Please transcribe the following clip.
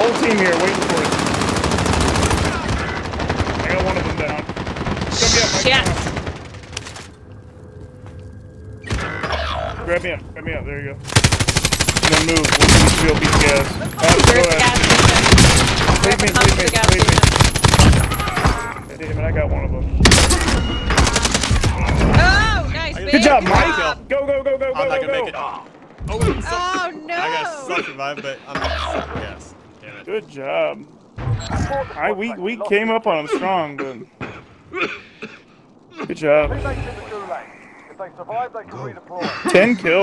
Whole team here waiting for it. I got one of them down. Come get Mike. Shit. Grab me up. Grab me up. There you go. And then move. We'll do field these guys. Go Where's the gas ahead. Leave me, leave me, leave me. Damn it, I got one of them. Oh, nice, babe. Good job, Mike. job. Go, go, go, go, I'm go, not gonna go. make it. Oh, Oh, no. I got some survive, but I'm not. Yes. Damn it. Good job. I we we came up on them strong, but good job. Teammates in the gulag. If they survive, they can redeploy. Ten kills.